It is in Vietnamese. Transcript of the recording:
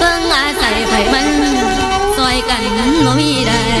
phương ai xài phải bánh soi cảnh mỗi đời